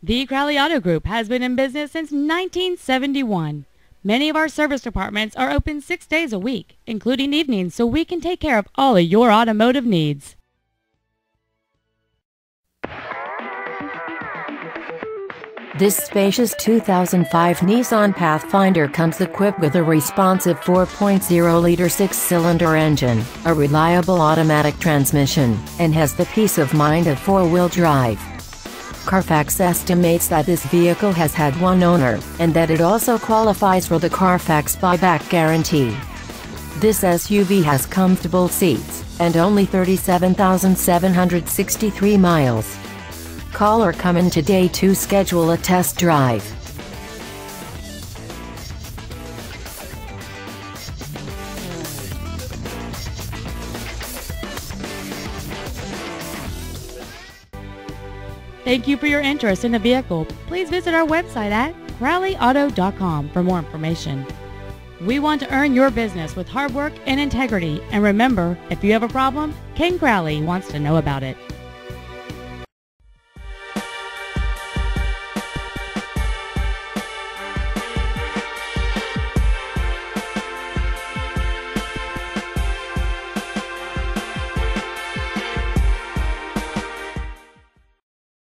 The Crowley Auto Group has been in business since 1971. Many of our service departments are open six days a week, including evenings, so we can take care of all of your automotive needs. This spacious 2005 Nissan Pathfinder comes equipped with a responsive 4.0-liter six-cylinder engine, a reliable automatic transmission, and has the peace of mind of four-wheel drive. Carfax estimates that this vehicle has had one owner, and that it also qualifies for the Carfax buyback guarantee. This SUV has comfortable seats, and only 37,763 miles. Call or come in today to schedule a test drive. Thank you for your interest in the vehicle. Please visit our website at crowleyauto.com for more information. We want to earn your business with hard work and integrity. And remember, if you have a problem, Ken Crowley wants to know about it.